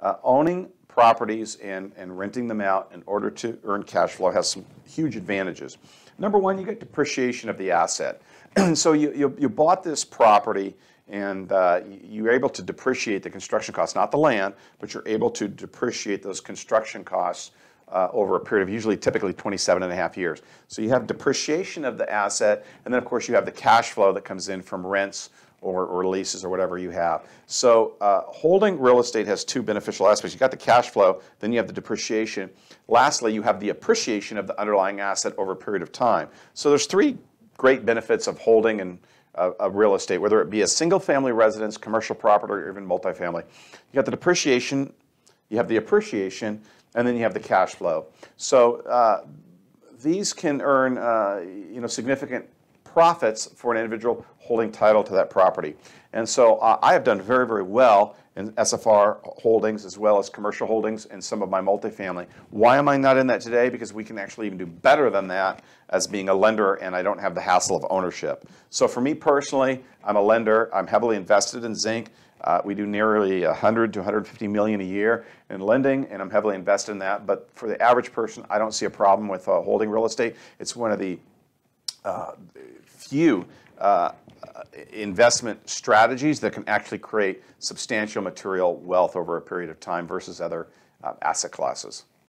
uh, owning properties and, and renting them out in order to earn cash flow has some huge advantages. Number one, you get depreciation of the asset. so you, you, you, bought this property and uh, you're able to depreciate the construction costs, not the land, but you're able to depreciate those construction costs uh, over a period of usually typically 27 and a half years. So you have depreciation of the asset, and then of course you have the cash flow that comes in from rents or, or leases or whatever you have. So uh, holding real estate has two beneficial aspects. You got the cash flow, then you have the depreciation. Lastly, you have the appreciation of the underlying asset over a period of time. So there's three great benefits of holding and uh, real estate, whether it be a single family residence, commercial property, or even multifamily. You got the depreciation, you have the appreciation, and then you have the cash flow. So uh, these can earn uh, you know, significant profits for an individual holding title to that property. And so uh, I have done very, very well in SFR holdings as well as commercial holdings and some of my multifamily. Why am I not in that today? Because we can actually even do better than that as being a lender and I don't have the hassle of ownership. So for me personally, I'm a lender. I'm heavily invested in ZINC. Uh, we do nearly 100 to 150 million a year in lending, and I'm heavily invested in that. But for the average person, I don't see a problem with uh, holding real estate. It's one of the uh, few uh, investment strategies that can actually create substantial material wealth over a period of time versus other uh, asset classes.